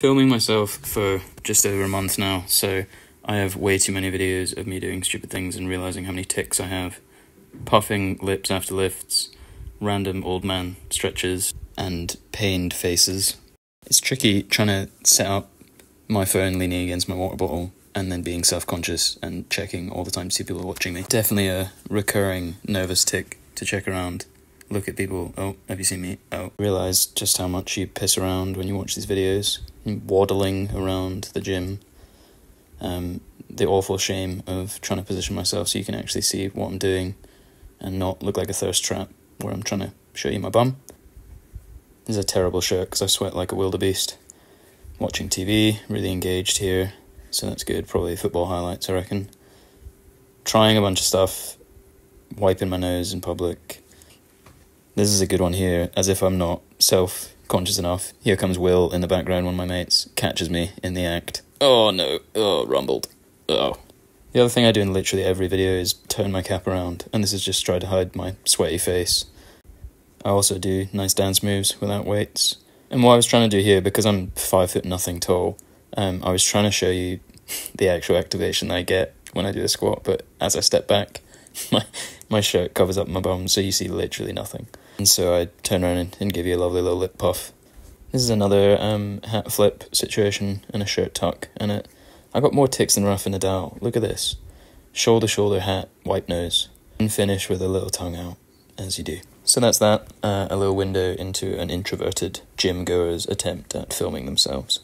filming myself for just over a month now, so I have way too many videos of me doing stupid things and realizing how many tics I have. Puffing lips after lifts, random old man stretches, and pained faces. It's tricky trying to set up my phone leaning against my water bottle and then being self conscious and checking all the time to see people are watching me. Definitely a recurring nervous tic to check around look at people. Oh, have you seen me? Oh, realize just how much you piss around when you watch these videos, waddling around the gym. Um, the awful shame of trying to position myself so you can actually see what I'm doing, and not look like a thirst trap where I'm trying to show you my bum. This is a terrible shirt because I sweat like a wildebeest. Watching TV, really engaged here, so that's good. Probably football highlights, I reckon. Trying a bunch of stuff, wiping my nose in public this is a good one here, as if I'm not self conscious enough. Here comes Will in the background, one of my mates, catches me in the act. Oh no, oh, rumbled. Oh. The other thing I do in literally every video is turn my cap around, and this is just try to hide my sweaty face. I also do nice dance moves without weights. And what I was trying to do here, because I'm five foot nothing tall, um, I was trying to show you the actual activation I get when I do the squat, but as I step back, my, my shirt covers up my bum, so you see literally nothing. And so I turn around and, give you a lovely little lip puff. This is another um, hat flip situation and a shirt tuck in it. I got more tics than Rafa Nadal. Look at this. Shoulder, shoulder, hat, white nose. And finish with a little tongue out, as you do. So that's that. Uh, a little window into an introverted gym goer's attempt at filming themselves.